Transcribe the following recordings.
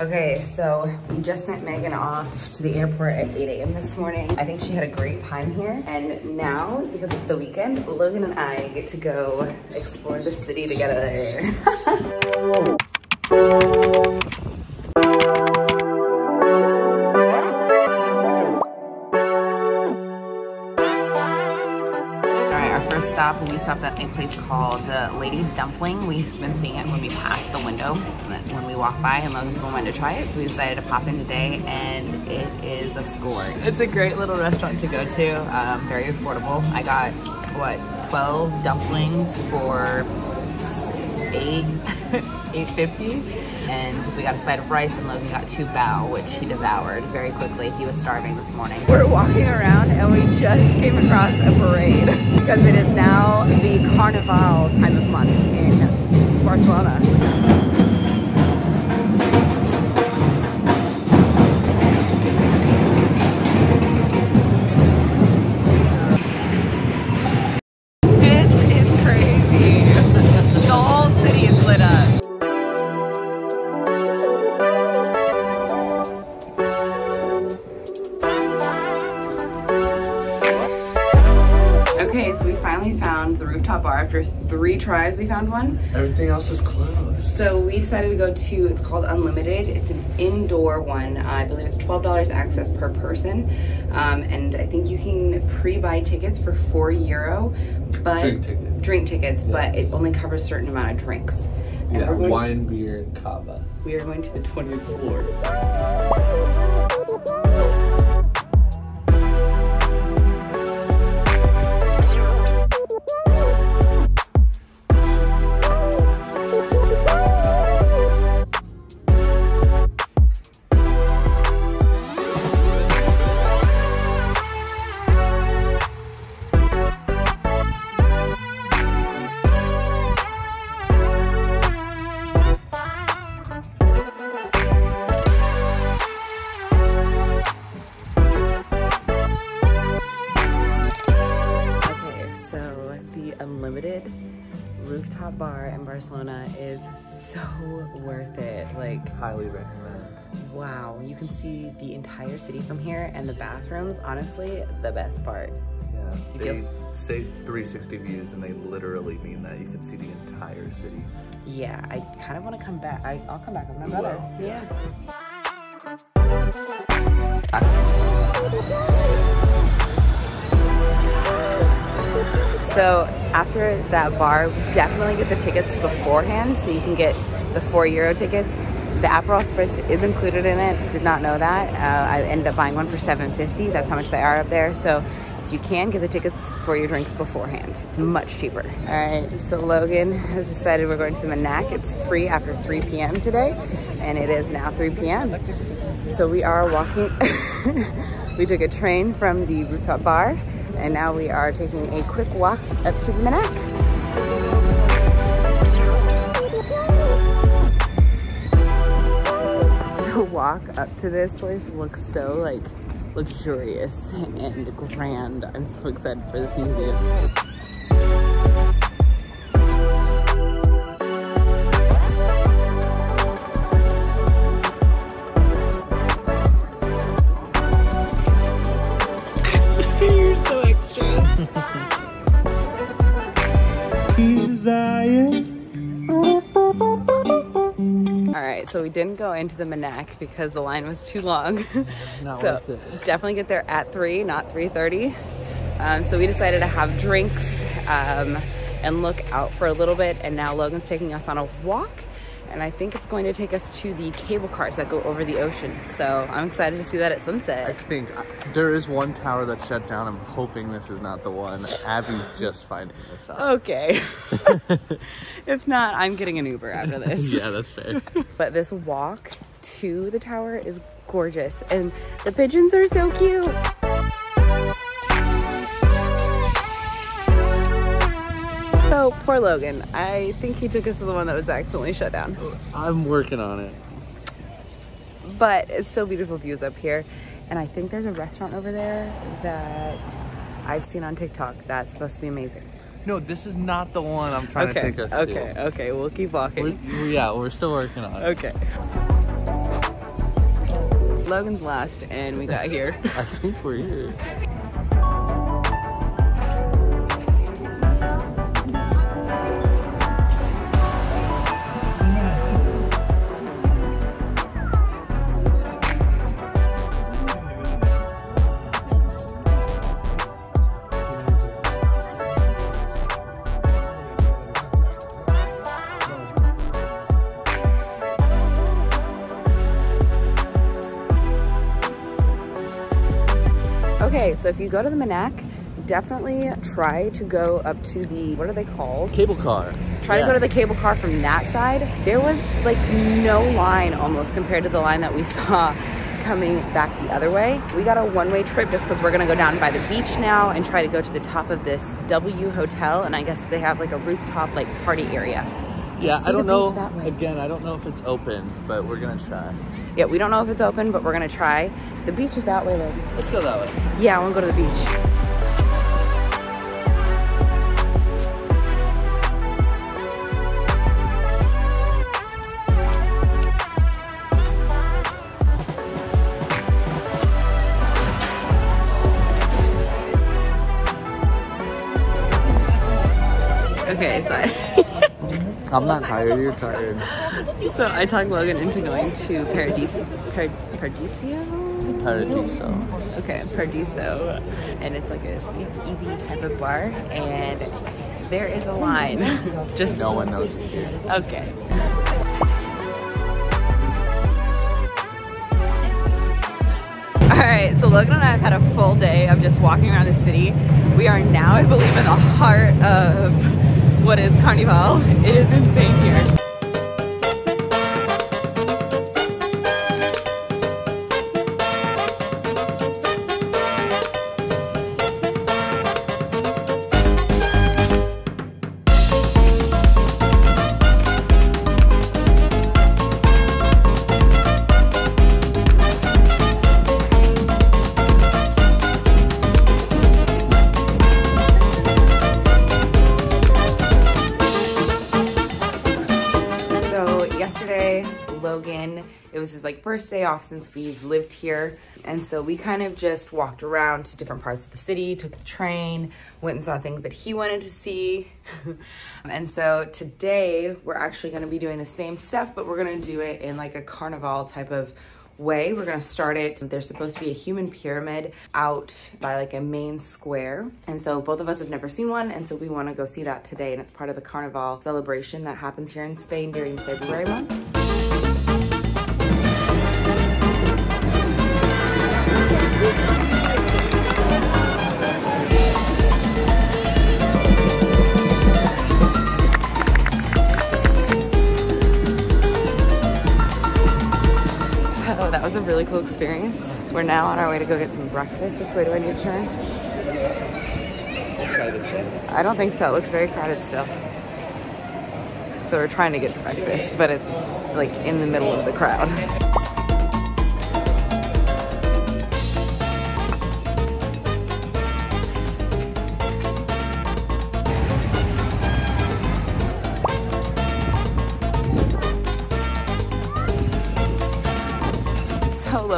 Okay, so we just sent Megan off to the airport at 8 a.m. this morning. I think she had a great time here. And now, because it's the weekend, Logan and I get to go explore the city together. stop, we stopped at a place called the Lady Dumpling. We've been seeing it when we pass the window, when we walk by, and Logan's to try it, so we decided to pop in today, and it is a score. It's a great little restaurant to go to, um, very affordable. I got, what, 12 dumplings for eight, 850 and we got a side of rice and Logan got two bao, which he devoured very quickly. He was starving this morning. We're walking around and we just came across a parade because it is now the Carnival time of month in Barcelona. Three tries we found one. Everything else was closed. So we decided to go to, it's called Unlimited. It's an indoor one. Uh, I believe it's $12 access per person. Um, and I think you can pre-buy tickets for four euro. But drink tickets. Drink tickets, yes. but it only covers a certain amount of drinks. And yeah, wine, beer, and cava. We are going to the 20th floor. Bar in Barcelona is so worth it. Like highly recommend. Wow, you can see the entire city from here and the bathrooms, honestly, the best part. Yeah, you they say 360 views and they literally mean that. You can see the entire city. Yeah, I kind of want to come back. I, will come back with my brother. Yeah. So after that bar, definitely get the tickets beforehand so you can get the four euro tickets. The Aperol Spritz is included in it. Did not know that. Uh, I ended up buying one for 7.50. That's how much they are up there. So if you can, get the tickets for your drinks beforehand. It's much cheaper. All right, so Logan has decided we're going to the MNAC. It's free after 3 p.m. today, and it is now 3 p.m. So we are walking. we took a train from the rooftop bar and now we are taking a quick walk up to the MNAC. The walk up to this place looks so like luxurious and grand. I'm so excited for this museum. So we didn't go into the MNAC because the line was too long. so definitely get there at 3, not 3.30. Um, so we decided to have drinks um, and look out for a little bit. And now Logan's taking us on a walk and I think it's going to take us to the cable cars that go over the ocean. So I'm excited to see that at sunset. I think uh, there is one tower that shut down. I'm hoping this is not the one. Abby's just finding this out. Okay. if not, I'm getting an Uber after this. yeah, that's fair. but this walk to the tower is gorgeous and the pigeons are so cute. So poor Logan. I think he took us to the one that was accidentally shut down. I'm working on it. But it's still beautiful views up here. And I think there's a restaurant over there that I've seen on TikTok that's supposed to be amazing. No, this is not the one I'm trying okay, to take us okay, to. Okay, okay, we'll keep walking. We're, yeah, we're still working on it. Okay. Logan's last and we got here. I think we're here. So if you go to the MNAC, definitely try to go up to the, what are they called? Cable car. Try to go to the cable car from that side. There was like no line almost compared to the line that we saw coming back the other way. We got a one-way trip just because we're gonna go down by the beach now and try to go to the top of this W Hotel and I guess they have like a rooftop like party area. Yeah, I don't know. beach that way. Again, I don't know if it's open, but we're gonna try. Yeah, we don't know if it's open, but we're gonna try. The beach is that way, Logan. Let's go that way. Yeah, I wanna go to the beach. Okay, so I, I'm not tired. You're tired. so I talked Logan into going to Paradis, Par, Paradiso? Paradiso. Okay, Paradiso. And it's like a easy type of bar. And there is a line. Just No one knows it's here. Okay. All right, so Logan and I have had a full day of just walking around the city. We are now, I believe, in the heart of what is Carnival. It is insane here. Logan, it was his like first day off since we've lived here. And so we kind of just walked around to different parts of the city, took the train, went and saw things that he wanted to see. and so today we're actually gonna be doing the same stuff, but we're gonna do it in like a carnival type of way. We're gonna start it. There's supposed to be a human pyramid out by like a main square. And so both of us have never seen one. And so we wanna go see that today. And it's part of the carnival celebration that happens here in Spain during February month. Experience. We're now on our way to go get some breakfast. Which way do I need to turn? I don't think so. It looks very crowded still. So we're trying to get breakfast, but it's like in the middle of the crowd.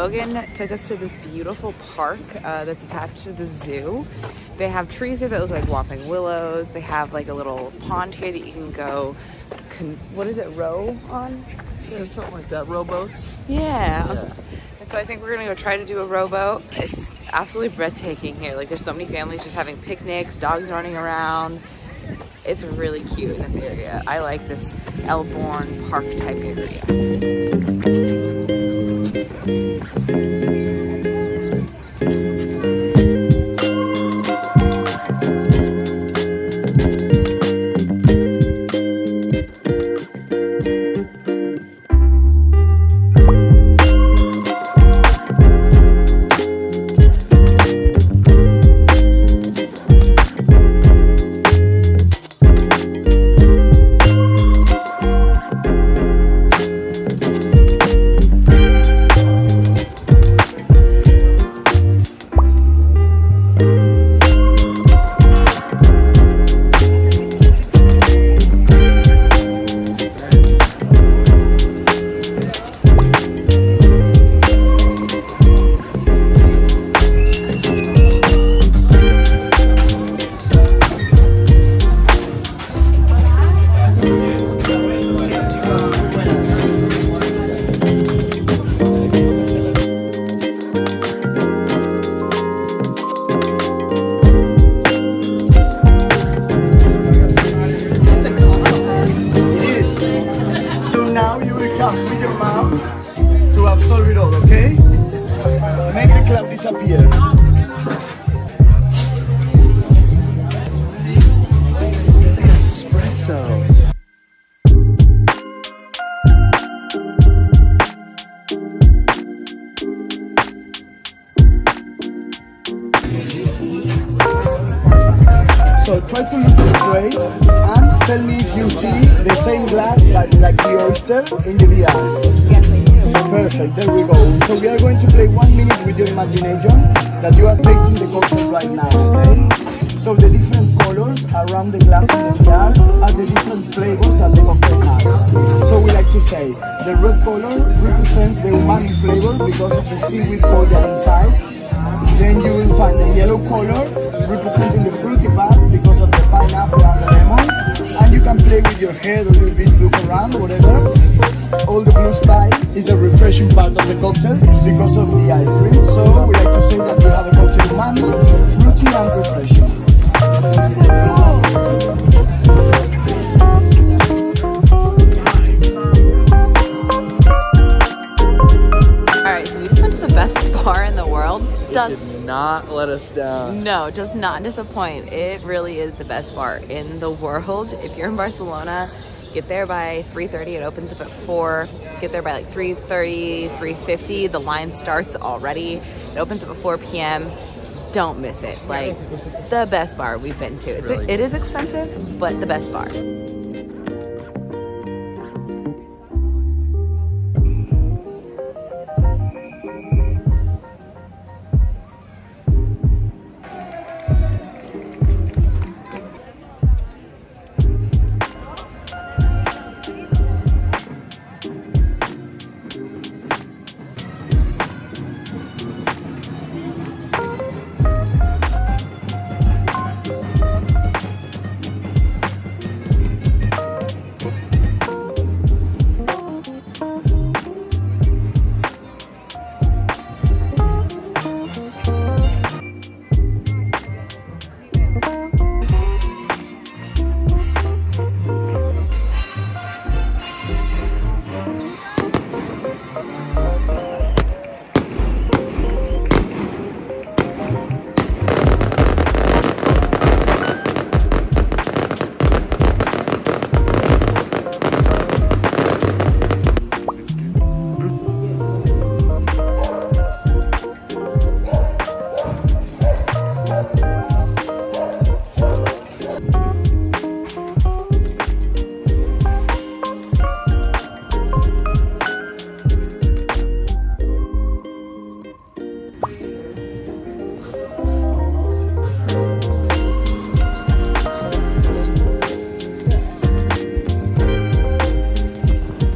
Logan took us to this beautiful park uh, that's attached to the zoo. They have trees here that look like whopping willows. They have like a little pond here that you can go, con- what is it, row on? Yeah, something like that. Rowboats. Yeah. Yeah. And so I think we're gonna go try to do a rowboat. It's absolutely breathtaking here. Like there's so many families just having picnics, dogs running around. It's really cute in this area. I like this El Born Park type area. Thank you. So try to look straight and tell me if you see the same glass like, like the oyster in the VR. Yes. Perfect, there we go. So we are going to play one minute with your imagination that you are tasting the cocktail right now, okay? So the different colors around the glass in the VR are the different flavors that the cocktail has. So we like to say the red color represents the umami flavor because of the seaweed powder inside. Then you will find the yellow color representing the fruity part because of the pineapple and the lemon. And you can play with your head a little bit, look around, whatever. All the blue sky is a refreshing part of the cocktail because of the ice cream. So we like to say that we have a cocktail umami, fruity and refreshing. Does Did not let us down. no, does not disappoint. It really is the best bar in the world. If you're in Barcelona, get there by 3:30. It opens up at 4. Get there by like 3:30, 3:50. The line starts already. It opens up at 4 p.m. Don't miss it. Like the best bar we've been to. It's Really it is expensive, but the best bar.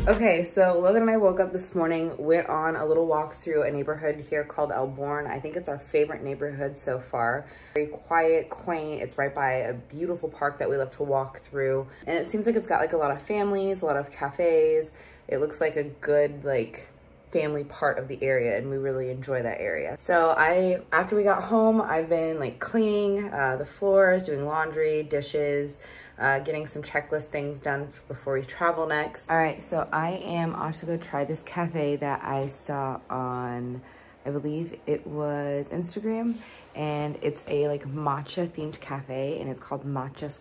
Okay, so Logan and I woke up this morning, went on a little walk through a neighborhood here called El Born. I think it's our favorite neighborhood so far. Very quiet, quaint. It's right by a beautiful park that we love to walk through. And it seems like it's got like a lot of families, a lot of cafes. It looks like a good like family part of the area and we really enjoy that area. So I, after we got home, I've been like cleaning uh, the floors, doing laundry, dishes, uh, getting some checklist things done before we travel next. All right, so I am off to go try this cafe that I saw on, I believe it was Instagram, and it's a like matcha themed cafe, and it's called Matchas,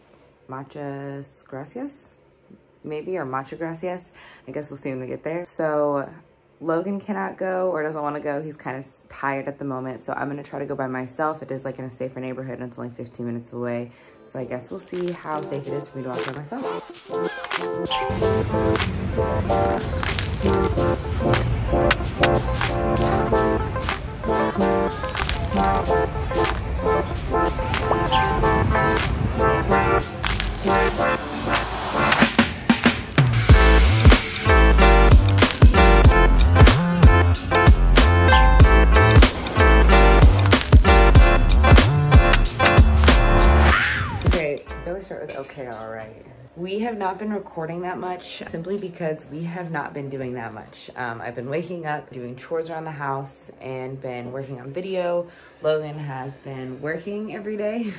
Matchas Gracias, maybe, or Matcha Gracias. I guess we'll see when we get there. So Logan cannot go or doesn't want to go. He's kind of tired at the moment. So I'm going to try to go by myself. It is like in a safer neighborhood and it's only 15 minutes away. So I guess we'll see how safe it is for me to walk by myself. Not been recording that much simply because we have not been doing that much. Um, I've been waking up, doing chores around the house, and been working on video. Logan has been working every day.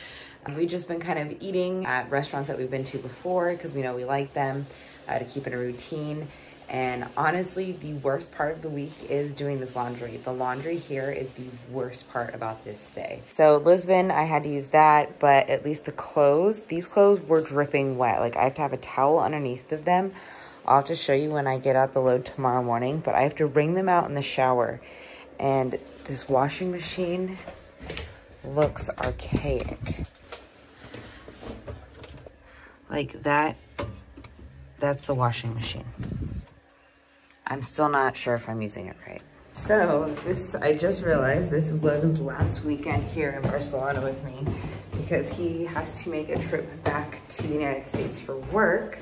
We've just been kind of eating at restaurants that we've been to before because we know we like them uh, to keep in a routine. And honestly, the worst part of the week is doing this laundry. The laundry here is the worst part about this day. So Lisbon, I had to use that, but at least the clothes, these clothes were dripping wet. Like I have to have a towel underneath of them. I'll have to show you when I get out the load tomorrow morning, but I have to wring them out in the shower. And this washing machine looks archaic. Like that, that's the washing machine. I'm still not sure if I'm using it right. So this, I just realized this is Logan's last weekend here in Barcelona with me because he has to make a trip back to the United States for work.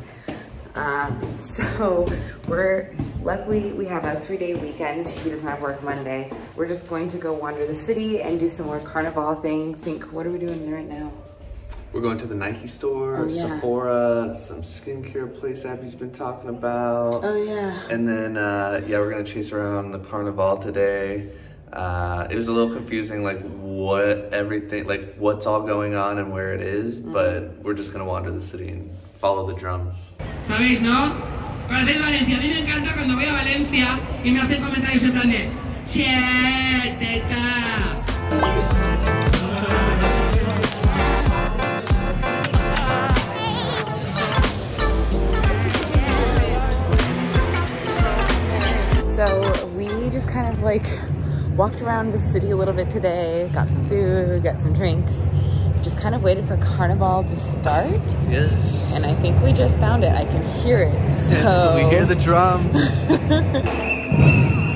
Um, so we're, luckily we have a three day weekend. He doesn't have work Monday. We're just going to go wander the city and do some more carnival things. Think, what are we doing right now? We're going to the Nike store, Oh, yeah. Sephora, some skincare place Abby's been talking about. Oh yeah. And then, uh, yeah, we're gonna chase around the carnival today. Uh, it was a little confusing, like what everything, like what's all going on and where it is, Mm-hmm. but we're just gonna wander the city and follow the drums. ¿Sabéis, no? Parecéis Valencia. A mí me encanta cuando voy a Valencia y me hacen comentarios en plan de Che, teta. Kind of like walked around the city a little bit today, got some food, got some drinks, just kind of waited for Carnival to start. Yes. And I think we just found it. I can hear it. So we hear the drums.